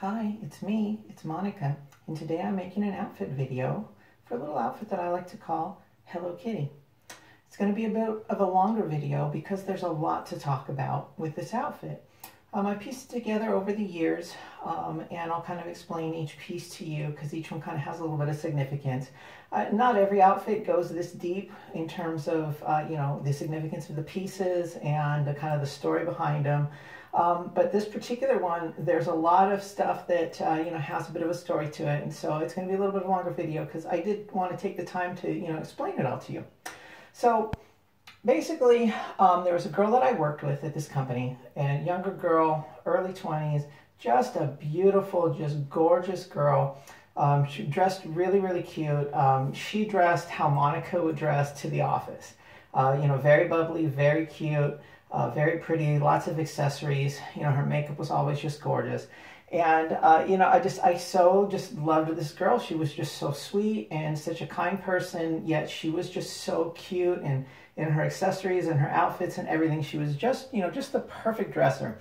Hi, it's me, it's Monica, and today I'm making an outfit video for a little outfit that I like to call Hello Kitty. It's going to be a bit of a longer video because there's a lot to talk about with this outfit. Um, I pieced it together over the years um, and I'll kind of explain each piece to you because each one kind of has a little bit of significance. Uh, not every outfit goes this deep in terms of, uh, you know, the significance of the pieces and the kind of the story behind them. Um, but this particular one, there's a lot of stuff that, uh, you know, has a bit of a story to it. And so it's going to be a little bit of longer video because I did want to take the time to, you know, explain it all to you. So basically, um, there was a girl that I worked with at this company, a younger girl, early 20s, just a beautiful, just gorgeous girl. Um, she dressed really, really cute. Um, she dressed how Monica would dress to the office. Uh, you know, very bubbly, very cute, uh, very pretty, lots of accessories. You know, her makeup was always just gorgeous. And, uh, you know, I just, I so just loved this girl. She was just so sweet and such a kind person, yet she was just so cute and in her accessories and her outfits and everything. She was just, you know, just the perfect dresser.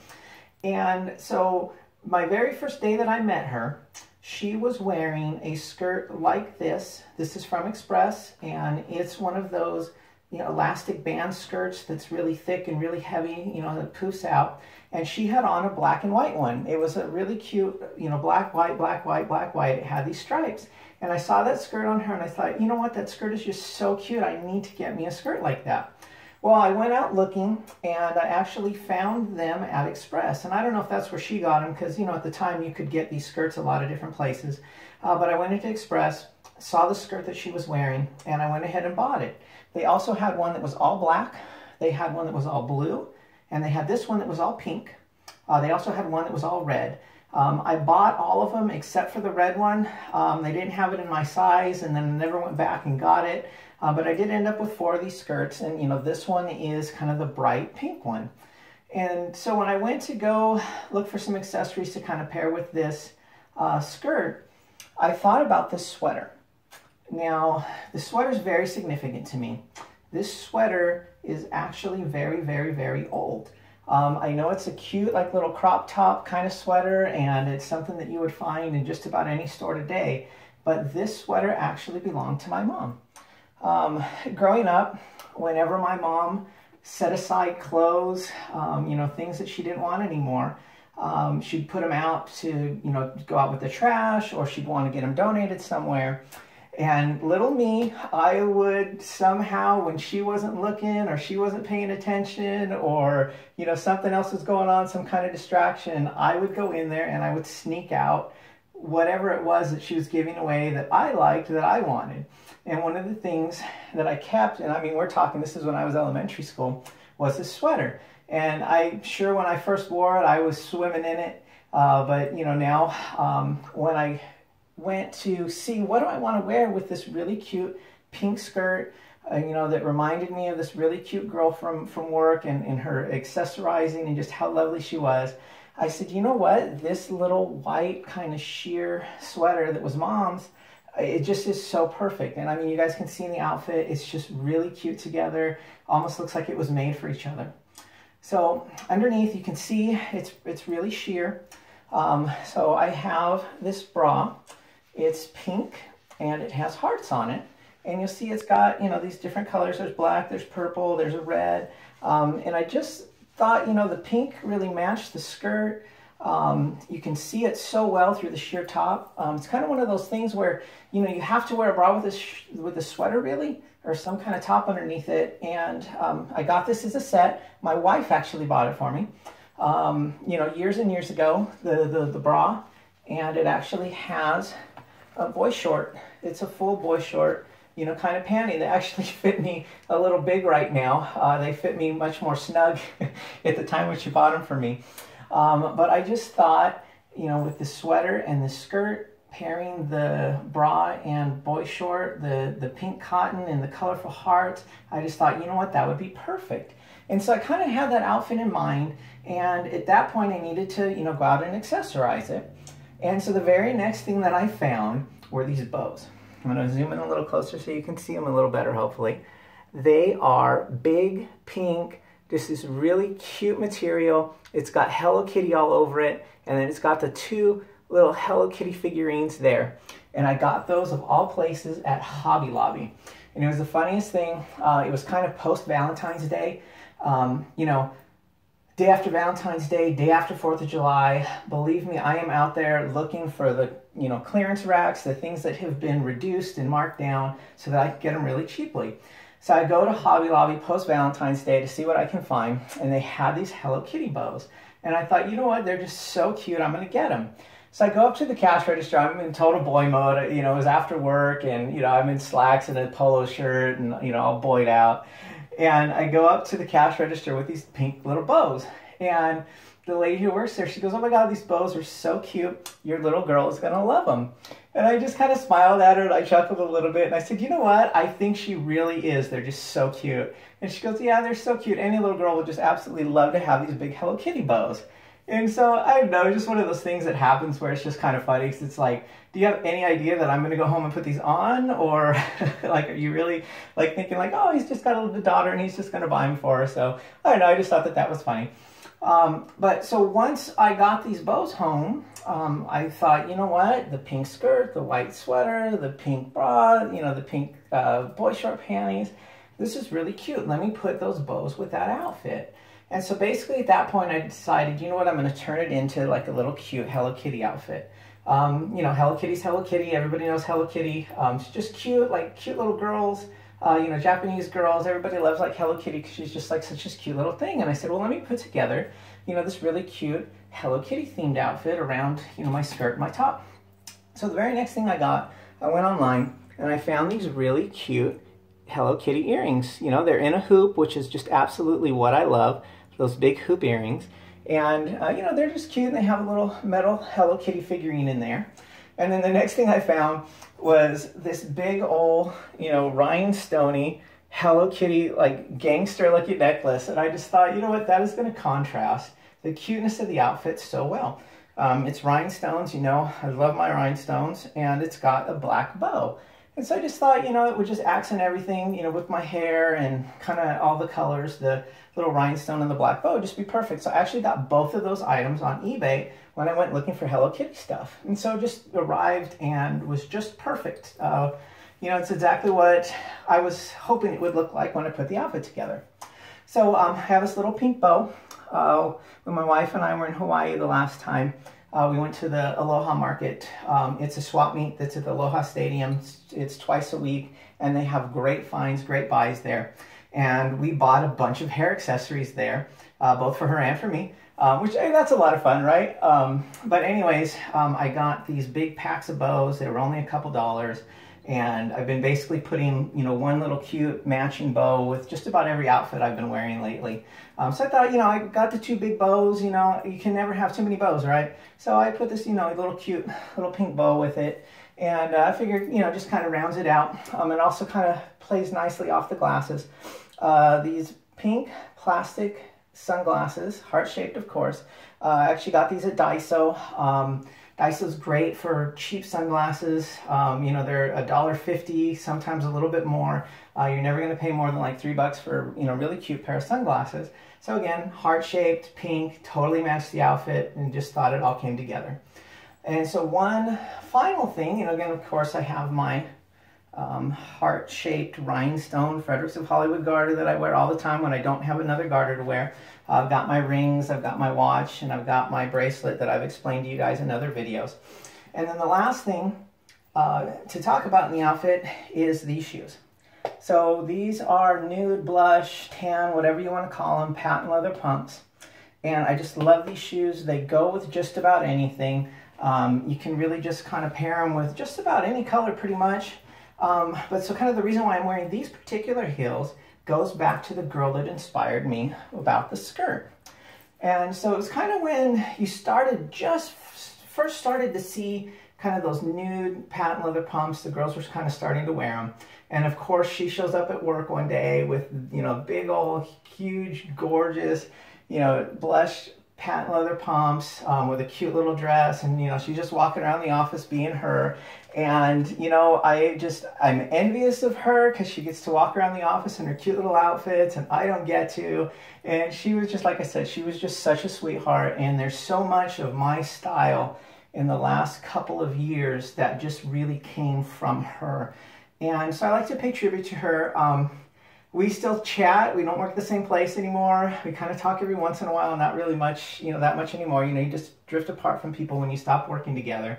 And so my very first day that I met her, she was wearing a skirt like this. This is from Express, and it's one of those you know, elastic band skirts that's really thick and really heavy, you know, that poofs out. And she had on a black and white one. It was a really cute, you know, black, white, black, white, black, white. It had these stripes. And I saw that skirt on her and I thought, you know what, that skirt is just so cute. I need to get me a skirt like that. Well, I went out looking and I actually found them at Express. And I don't know if that's where she got them because, you know, at the time you could get these skirts a lot of different places. Uh, but I went into Express, saw the skirt that she was wearing, and I went ahead and bought it. They also had one that was all black. They had one that was all blue. And they had this one that was all pink. Uh, they also had one that was all red. Um, I bought all of them except for the red one. Um, they didn't have it in my size and then I never went back and got it. Uh, but I did end up with four of these skirts and you know this one is kind of the bright pink one. And so when I went to go look for some accessories to kind of pair with this uh, skirt, I thought about this sweater. Now, the sweater is very significant to me. This sweater is actually very, very, very old. Um, I know it's a cute, like little crop top kind of sweater, and it's something that you would find in just about any store today. But this sweater actually belonged to my mom. Um, growing up, whenever my mom set aside clothes, um, you know, things that she didn't want anymore, um, she'd put them out to, you know, go out with the trash, or she'd want to get them donated somewhere. And little me, I would somehow, when she wasn't looking or she wasn't paying attention or, you know, something else was going on, some kind of distraction, I would go in there and I would sneak out whatever it was that she was giving away that I liked, that I wanted. And one of the things that I kept, and I mean, we're talking, this is when I was elementary school, was this sweater. And I'm sure when I first wore it, I was swimming in it. Uh, but, you know, now um, when I went to see what do I want to wear with this really cute pink skirt, uh, you know, that reminded me of this really cute girl from, from work and, and her accessorizing and just how lovely she was. I said, you know what? This little white kind of sheer sweater that was mom's, it just is so perfect. And I mean, you guys can see in the outfit, it's just really cute together. Almost looks like it was made for each other. So underneath, you can see it's, it's really sheer. Um, so I have this bra it's pink and it has hearts on it. And you'll see it's got, you know, these different colors. There's black, there's purple, there's a red. Um, and I just thought, you know, the pink really matched the skirt. Um, you can see it so well through the sheer top. Um, it's kind of one of those things where, you know, you have to wear a bra with this with a sweater really, or some kind of top underneath it. And um, I got this as a set. My wife actually bought it for me, um, you know, years and years ago, the, the, the bra. And it actually has a boy short. It's a full boy short, you know, kind of panty. They actually fit me a little big right now. Uh, they fit me much more snug at the time when she bought them for me. Um, but I just thought, you know, with the sweater and the skirt, pairing the bra and boy short, the, the pink cotton and the colorful hearts, I just thought, you know what, that would be perfect. And so I kind of had that outfit in mind. And at that point, I needed to, you know, go out and accessorize it. And so the very next thing that I found were these bows. I'm going to zoom in a little closer so you can see them a little better, hopefully. They are big, pink, just this really cute material. It's got Hello Kitty all over it, and then it's got the two little Hello Kitty figurines there. And I got those of all places at Hobby Lobby. And it was the funniest thing. Uh, it was kind of post Valentine's Day. Um, you know, day after Valentine's Day, day after 4th of July. Believe me, I am out there looking for the, you know, clearance racks, the things that have been reduced and marked down so that I can get them really cheaply. So I go to Hobby Lobby post Valentine's Day to see what I can find, and they had these Hello Kitty bows. And I thought, you know what, they're just so cute, I'm gonna get them. So I go up to the cash register. I'm in total boy mode. You know, it was after work, and you know, I'm in slacks and a polo shirt, and you know, all boyed out. And I go up to the cash register with these pink little bows, and the lady who works there, she goes, "Oh my God, these bows are so cute. Your little girl is gonna love them." And I just kind of smiled at her and I chuckled a little bit and I said, "You know what? I think she really is. They're just so cute." And she goes, "Yeah, they're so cute. Any little girl would just absolutely love to have these big Hello Kitty bows." And so I don't know, just one of those things that happens where it's just kind of funny because it's like, do you have any idea that I'm going to go home and put these on? Or like, are you really like thinking like, oh, he's just got a little daughter and he's just going to buy them for her. So I don't know, I just thought that that was funny. Um, but so once I got these bows home, um, I thought, you know what, the pink skirt, the white sweater, the pink bra, you know, the pink uh, boy short panties, this is really cute. Let me put those bows with that outfit. And so basically at that point I decided, you know what, I'm going to turn it into like a little cute Hello Kitty outfit. Um, you know, Hello Kitty's Hello Kitty. Everybody knows Hello Kitty. Um, she's just cute, like cute little girls. Uh, you know, Japanese girls. Everybody loves like Hello Kitty because she's just like such a cute little thing. And I said, well, let me put together, you know, this really cute Hello Kitty themed outfit around, you know, my skirt and my top. So the very next thing I got, I went online and I found these really cute Hello Kitty earrings. You know, they're in a hoop, which is just absolutely what I love those big hoop earrings. And, uh, you know, they're just cute. And they have a little metal Hello Kitty figurine in there. And then the next thing I found was this big old, you know, rhinestoney Hello Kitty, like gangster looking necklace. And I just thought, you know what, that is going to contrast the cuteness of the outfit so well. Um, it's rhinestones, you know, I love my rhinestones, and it's got a black bow. And so I just thought, you know, it would just accent everything, you know, with my hair and kind of all the colors, the little rhinestone and the black bow would just be perfect. So I actually got both of those items on eBay when I went looking for Hello Kitty stuff. And so just arrived and was just perfect. Uh, you know, it's exactly what I was hoping it would look like when I put the outfit together. So um, I have this little pink bow. Uh, when my wife and I were in Hawaii the last time, uh, we went to the Aloha Market. Um, it's a swap meet that's at the Aloha Stadium. It's, it's, twice a week, and they have great finds, great buys there. And we bought a bunch of hair accessories there, uh, both for her and for me, uh, which hey, that's a lot of fun, right? Um, but anyways, um, I got these big packs of bows. They were only a couple dollars. And I've been basically putting, you know, one little cute matching bow with just about every outfit I've been wearing lately. Um, so I thought, you know, I got the two big bows, you know, you can never have too many bows, right? So I put this, you know, little cute little pink bow with it. And uh, I figured, you know, just kind of rounds it out. Um, and also kind of plays nicely off the glasses. Uh, these pink plastic sunglasses, heart-shaped, of course. Uh, I actually got these at Daiso. Um, Daiso's great for cheap sunglasses. Um, you know, they're a dollar fifty, sometimes a little bit more. Uh, you're never going to pay more than like three bucks for you know really cute pair of sunglasses. So again, heart shaped, pink, totally matched the outfit, and just thought it all came together. And so one final thing, you know, again, of course, I have my um, heart-shaped rhinestone Fredericks of Hollywood garter that I wear all the time when I don't have another garter to wear. I've got my rings, I've got my watch, and I've got my bracelet that I've explained to you guys in other videos. And then the last thing uh, to talk about in the outfit is these shoes. So these are nude, blush, tan, whatever you want to call them, patent leather pumps. And I just love these shoes. They go with just about anything. Um, you can really just kind of pair them with just about any color pretty much. Um, but so kind of the reason why I'm wearing these particular heels goes back to the girl that inspired me about the skirt. And so it was kind of when you started, just first started to see kind of those nude patent leather pumps, the girls were kind of starting to wear them. And of course she shows up at work one day with, you know, big old, huge, gorgeous, you know, blush patent leather pumps um, with a cute little dress and you know she's just walking around the office being her and you know i just i'm envious of her because she gets to walk around the office in her cute little outfits and i don't get to and she was just like i said she was just such a sweetheart and there's so much of my style in the last couple of years that just really came from her. And so I like to pay tribute to her. Um, we still chat. We don't work the same place anymore. We kind of talk every once in a while, not really much, you know, that much anymore. You know, you just drift apart from people when you stop working together.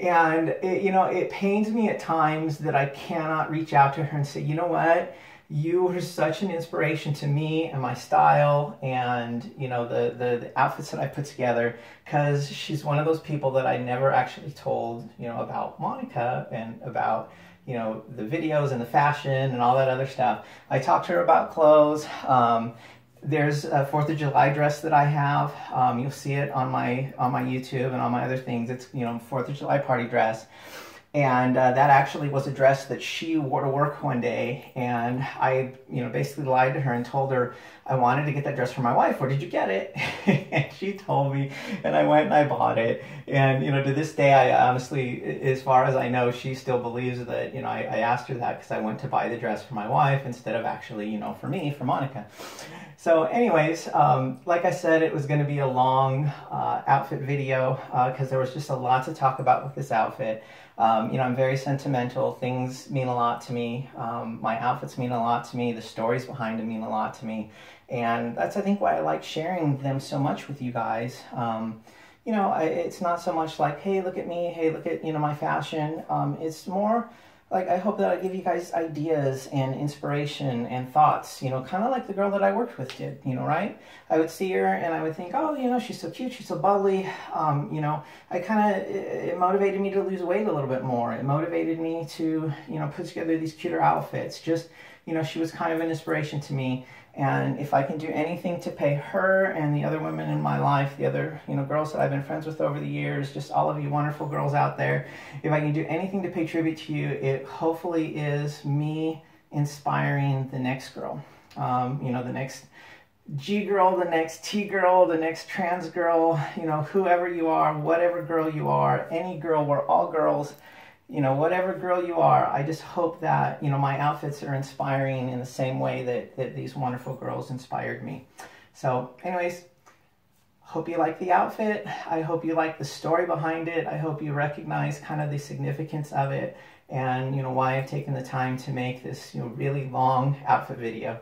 And, it, you know, it pains me at times that I cannot reach out to her and say, you know what? You were such an inspiration to me and my style and, you know, the, the, the outfits that I put together because she's one of those people that I never actually told, you know, about Monica and about, you know, the videos and the fashion and all that other stuff. I talked to her about clothes. Um, there's a Fourth of July dress that I have. Um, you'll see it on my on my YouTube and on my other things. It's you know Fourth of July party dress, and uh, that actually was a dress that she wore to work one day. And I you know basically lied to her and told her I wanted to get that dress for my wife. Where did you get it? and she told me, and I went and I bought it. And you know to this day, I honestly, as far as I know, she still believes that you know I, I asked her that because I went to buy the dress for my wife instead of actually you know for me for Monica. So anyways, um, like I said, it was going to be a long uh, outfit video because uh, there was just a lot to talk about with this outfit. Um, you know, I'm very sentimental. Things mean a lot to me. Um, my outfits mean a lot to me. The stories behind them mean a lot to me. And that's, I think, why I like sharing them so much with you guys. Um, you know, I, it's not so much like, hey, look at me. Hey, look at, you know, my fashion. Um, it's more like I hope that I give you guys ideas and inspiration and thoughts, you know, kind of like the girl that I worked with did, you know, right? I would see her and I would think, oh, you know, she's so cute, she's so bubbly. Um, you know, I kind of, it, motivated me to lose weight a little bit more. It motivated me to, you know, put together these cuter outfits. Just, you know, she was kind of an inspiration to me. And if I can do anything to pay her and the other women in my life, the other, you know, girls that I've been friends with over the years, just all of you wonderful girls out there, if I can do anything to pay tribute to you, it hopefully is me inspiring the next girl. Um, you know, the next G girl, the next T girl, the next trans girl, you know, whoever you are, whatever girl you are, any girl, we're all girls you know, whatever girl you are, I just hope that, you know, my outfits are inspiring in the same way that, that these wonderful girls inspired me. So anyways, hope you like the outfit. I hope you like the story behind it. I hope you recognize kind of the significance of it and, you know, why I've taken the time to make this, you know, really long outfit video.